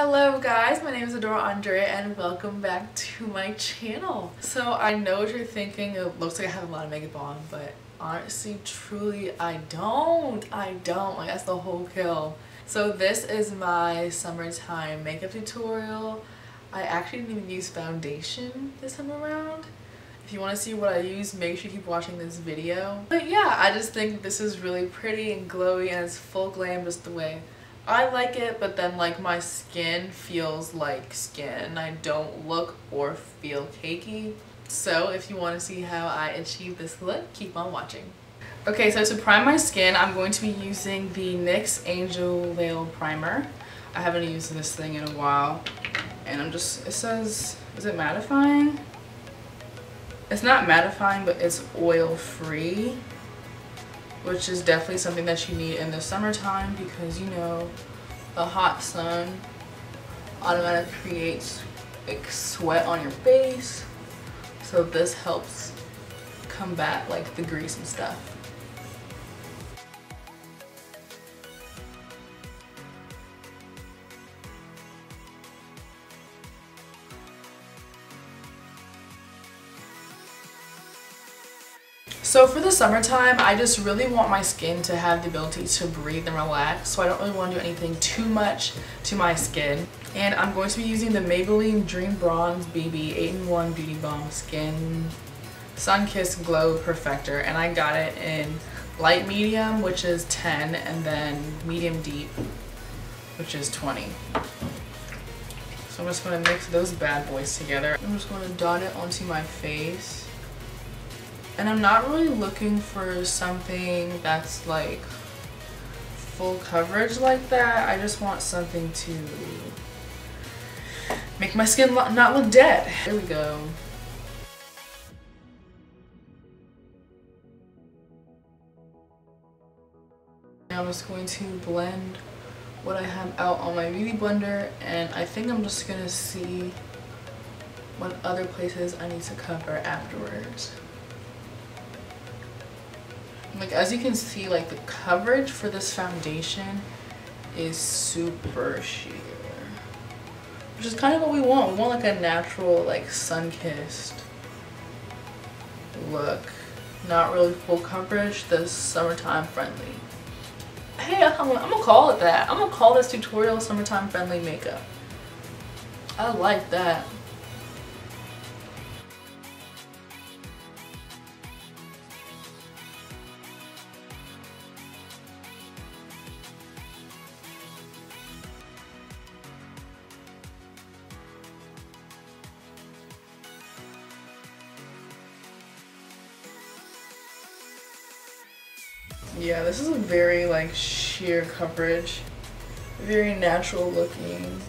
Hello guys, my name is Adaora Andrea and welcome back to my channel. So I know what you're thinking, it looks like I have a lot of makeup on, but honestly, truly, I don't. I don't, like that's the whole kill. So this is my summertime makeup tutorial. I actually didn't even use foundation this time around. If you want to see what I use, make sure you keep watching this video. But yeah, I just think this is really pretty and glowy and it's full glam just the way I like it, but then like my skin feels like skin. I don't look or feel cakey. So if you want to see how I achieve this look, keep on watching. Okay, so to prime my skin, I'm going to be using the NYX Angel Veil Primer. I haven't used this thing in a while. And I'm just, it says, is it mattifying? It's not mattifying, but it's oil free which is definitely something that you need in the summertime because you know the hot sun automatically creates like sweat on your face. So this helps combat like the grease and stuff So for the summertime, I just really want my skin to have the ability to breathe and relax. So I don't really want to do anything too much to my skin. And I'm going to be using the Maybelline Dream Bronze BB 8-in-1 Beauty Balm Skin Sun Kiss Glow Perfector. And I got it in light medium, which is 10, and then medium deep, which is 20. So I'm just going to mix those bad boys together. I'm just going to dot it onto my face. And I'm not really looking for something that's like full coverage like that. I just want something to make my skin not look dead. There we go. Now I'm just going to blend what I have out on my beauty blender and I think I'm just gonna see what other places I need to cover afterwards like as you can see like the coverage for this foundation is super sheer. Which is kind of what we want. We want like a natural like sun-kissed look. Not really full coverage the summertime friendly. Hey I'm, I'm gonna call it that. I'm gonna call this tutorial summertime friendly makeup. I like that Yeah, this is a very like sheer coverage. Very natural looking.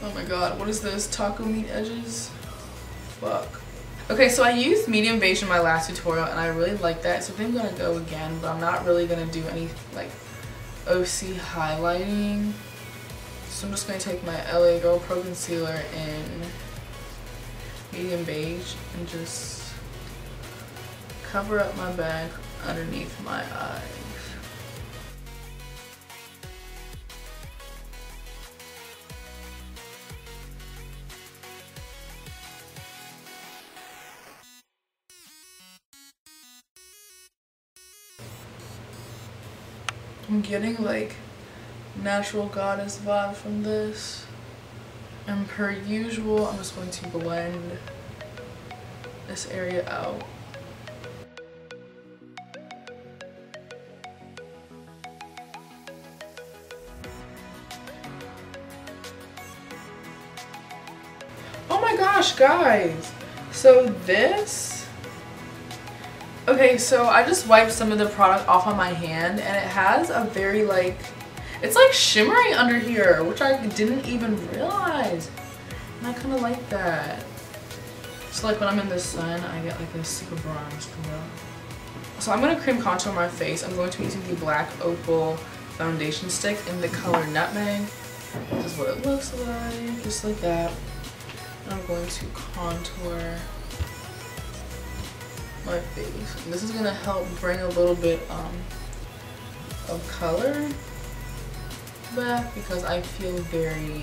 Oh my god, what is this? Taco meat edges? Fuck. Okay, so I used medium beige in my last tutorial and I really like that. So I think I'm gonna go again, but I'm not really gonna do any like OC highlighting. So I'm just gonna take my LA Girl Pro Concealer in medium beige and just cover up my bag underneath my eyes. I'm getting like natural goddess vibe from this. And per usual, I'm just going to blend this area out. Gosh, guys. So this, okay, so I just wiped some of the product off on my hand and it has a very like, it's like shimmering under here, which I didn't even realize. And I kind of like that. So like when I'm in the sun, I get like a super bronze glow. So I'm going to cream contour my face. I'm going to be using the Black Opal foundation stick in the color Nutmeg. This is what it looks like, just like that. I'm going to contour my face. This is going to help bring a little bit um, of color back because I feel very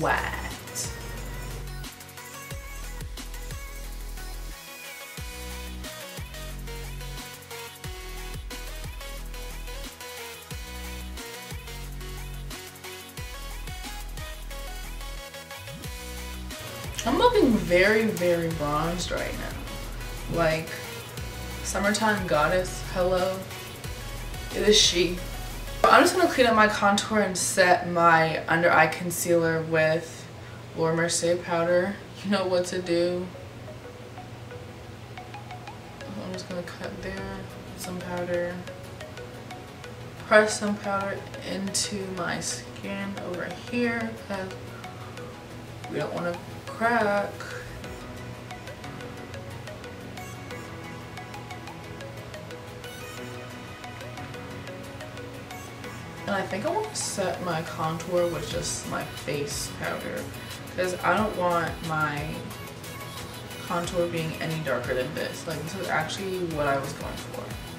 wet. I'm looking very, very bronzed right now. Like, summertime goddess, hello. It is she. I'm just gonna clean up my contour and set my under eye concealer with Laura Mercier powder. You know what to do. I'm just gonna cut there, some powder. Press some powder into my skin over here because we don't want to crack. And I think I want to set my contour with just my face powder because I don't want my contour being any darker than this. Like this is actually what I was going for.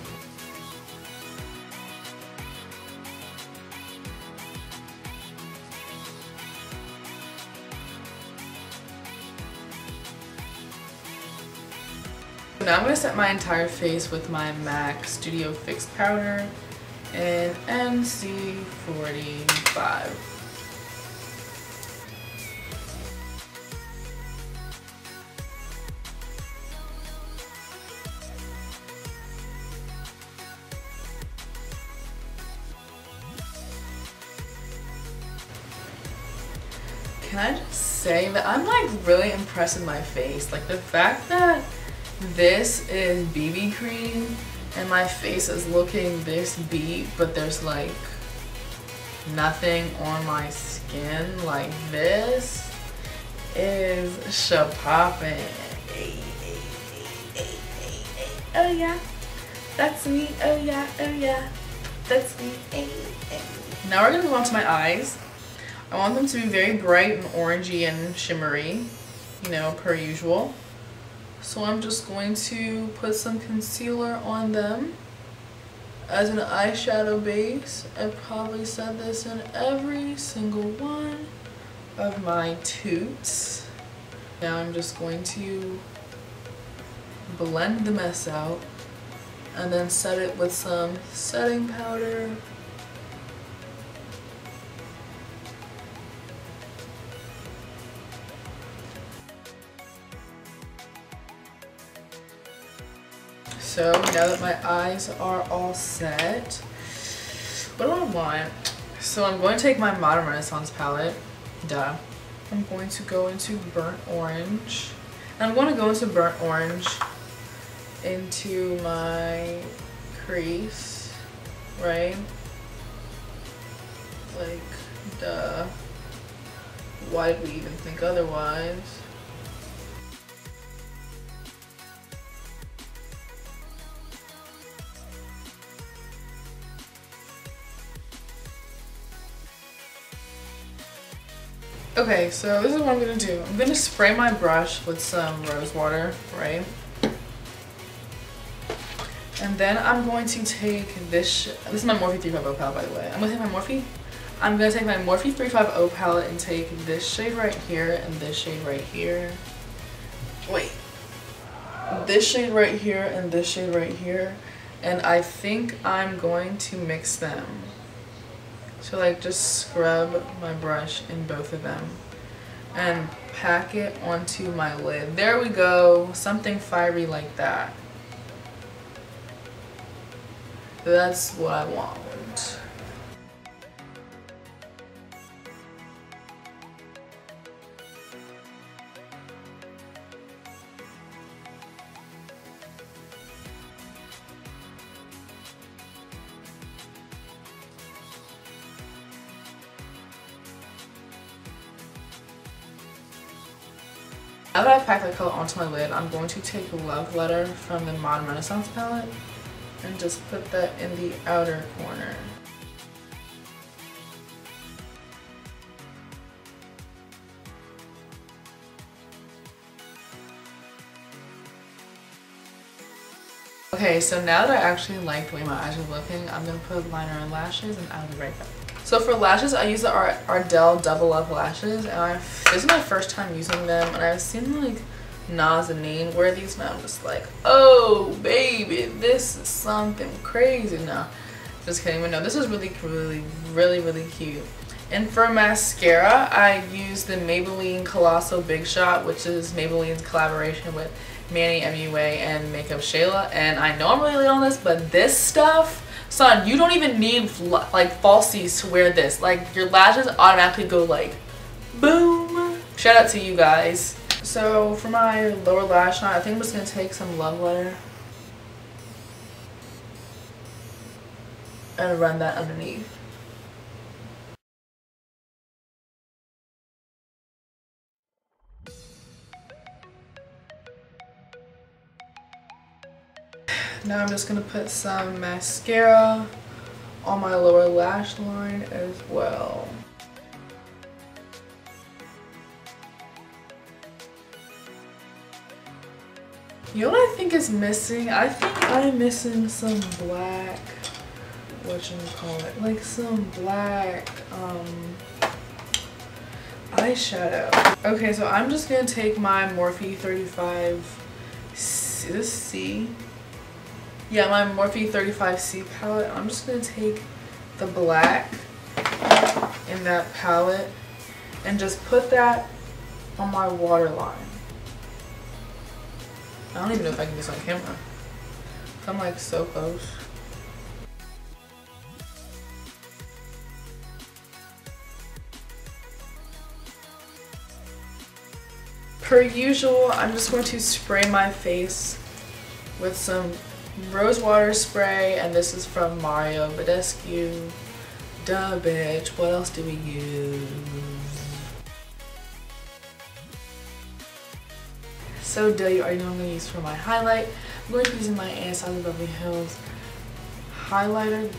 Now I'm going to set my entire face with my MAC Studio Fix powder in NC45. Can I just say that I'm like really impressed with my face. Like the fact that this is BB cream and my face is looking this beat but there's like nothing on my skin like this is shapoppin. Oh yeah, that's me. Oh yeah, oh yeah, that's me. Now we're gonna move on to my eyes. I want them to be very bright and orangey and shimmery, you know, per usual. So I'm just going to put some concealer on them as an eyeshadow base. I probably said this in every single one of my toots. Now I'm just going to blend the mess out and then set it with some setting powder So now that my eyes are all set, what do I want? So I'm going to take my Modern Renaissance palette, duh. I'm going to go into Burnt Orange. And I'm going to go into Burnt Orange into my crease, right? Like, duh. Why did we even think otherwise? Okay, so this is what I'm gonna do. I'm gonna spray my brush with some rose water, right? And then I'm going to take this, this is my Morphe 350 palette by the way. I'm gonna take my Morphe, I'm gonna take my Morphe 350 palette and take this shade right here and this shade right here. Wait. This shade right here and this shade right here. And I think I'm going to mix them. So like just scrub my brush in both of them and pack it onto my lid. There we go, something fiery like that. That's what I want. Now that I've packed the color onto my lid, I'm going to take Love Letter from the Modern Renaissance palette and just put that in the outer corner. Okay, so now that I actually like the way my eyes are looking, I'm going to put liner and lashes and I'll be right back. So for lashes, I use the Ardell Double Up Lashes, and I, this is my first time using them, and I've seen like Nas and Nazanin wear these, and I'm just like, oh baby, this is something crazy now. Just kidding, but no, this is really, really, really, really cute. And for mascara, I use the Maybelline Colossal Big Shot, which is Maybelline's collaboration with Manny MUA and Makeup Shayla. And I know I'm really late on this, but this stuff, son, you don't even need like falsies to wear this. Like your lashes automatically go like boom. Shout out to you guys. So for my lower lash line, I think I'm just to take some Love Letter and run that underneath. Now I'm just going to put some mascara on my lower lash line as well. You know what I think is missing? I think I'm missing some black, what you call it, like some black um, eyeshadow. Okay, so I'm just gonna take my Morphe 35, is this C? Yeah, my Morphe 35C palette. I'm just gonna take the black in that palette and just put that on my waterline. I don't even know if I can do this on camera. I'm like so close. Per usual, I'm just going to spray my face with some rose water spray and this is from Mario Badescu. Duh bitch, what else do we use? so duh, you already know I'm going to use for my highlight. I'm going to be using my Anastasia Beverly Hills highlighter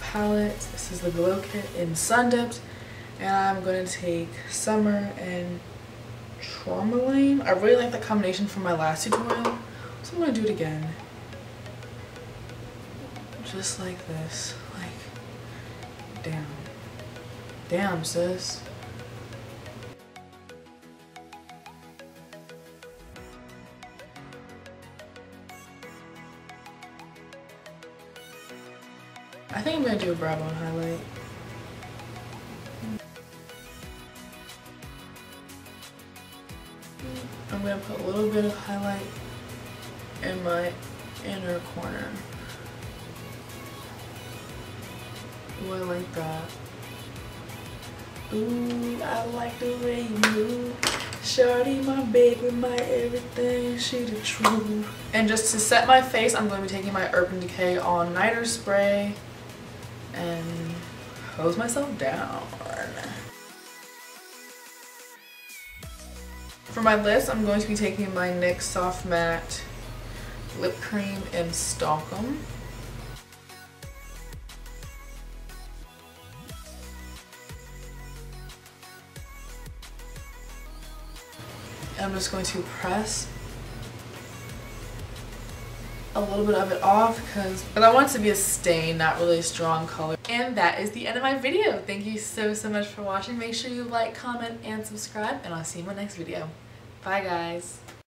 palette. This is the Glow Kit in Sun Dipped. And I'm going to take Summer and Tourmaline. I really like that combination from my last tutorial. So I'm going to do it again. Just like this. Like, damn. Damn, sis. I think I'm gonna do a bone highlight. Ooh, I like the way you move. My baby, my everything, she the truth. And just to set my face, I'm going to be taking my Urban Decay All Nighter Spray and hose myself down. For my lips, I'm going to be taking my NYX Soft Matte Lip Cream in Stockholm. I'm just going to press a little bit of it off because but I want it to be a stain, not really a strong color. And that is the end of my video. Thank you so, so much for watching. Make sure you like, comment, and subscribe, and I'll see you in my next video. Bye, guys.